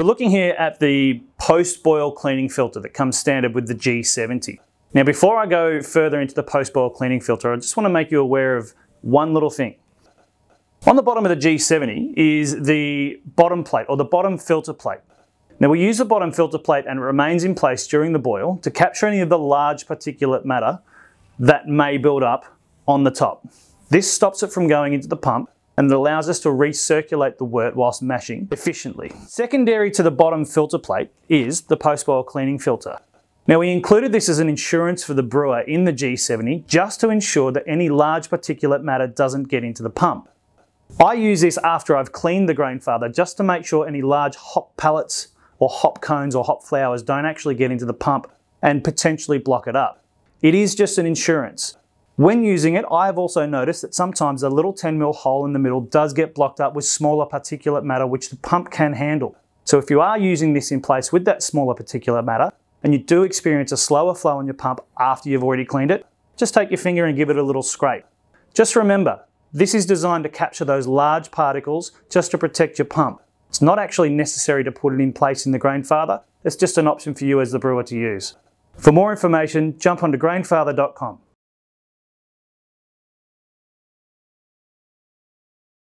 We're looking here at the post-boil cleaning filter that comes standard with the G70. Now before I go further into the post-boil cleaning filter, I just want to make you aware of one little thing. On the bottom of the G70 is the bottom plate or the bottom filter plate. Now we use the bottom filter plate and it remains in place during the boil to capture any of the large particulate matter that may build up on the top. This stops it from going into the pump and it allows us to recirculate the wort whilst mashing efficiently. Secondary to the bottom filter plate is the post-boil cleaning filter. Now we included this as an insurance for the brewer in the G70 just to ensure that any large particulate matter doesn't get into the pump. I use this after I've cleaned the Grainfather just to make sure any large hop pellets or hop cones or hop flowers don't actually get into the pump and potentially block it up. It is just an insurance. When using it, I have also noticed that sometimes a little 10mm hole in the middle does get blocked up with smaller particulate matter which the pump can handle. So if you are using this in place with that smaller particulate matter and you do experience a slower flow in your pump after you've already cleaned it, just take your finger and give it a little scrape. Just remember, this is designed to capture those large particles just to protect your pump. It's not actually necessary to put it in place in the Grainfather, it's just an option for you as the brewer to use. For more information, jump onto grainfather.com.